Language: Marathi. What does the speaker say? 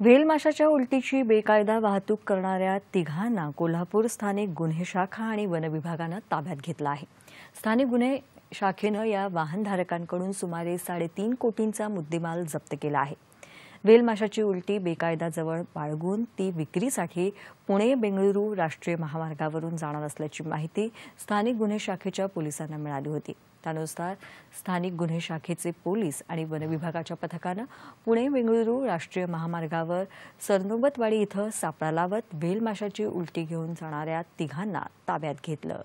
व्हेल माशाच्या उलटीची बेकायदा वाहतूक करणाऱ्या तिघांना कोल्हापूर स्थानिक गुन्हे शाखा आणि वन विभागानं ताब्यात घेतलं आहे. स्थानिक गुन्हे शाखेनं या वाहनधारकांकडून सुमारे साडेतीन कोटींचा मुद्देमाल जप्त केला आहे. वेलमाशाची उलटी बेकायदा जवळ बाळगून ती विक्रीसाठी पुणे बेंगळुरू राष्ट्रीय महामार्गावरून जाणार असल्याची माहिती स्थानिक गुन्हे शाखेच्या पोलिसांना मिळाली होती. त्यानुसार स्थानिक गुन्हे शाखेचे पोलीस आणि वन विभागाच्या पथकानं पुणे बेंगळुरू राष्ट्रीय महामार्गावर सरनोबतवाडी इथं सापळा लावत वेलमाशाची उलटी घेऊन जाणाऱ्या तिघांना ताब्यात घेतलं.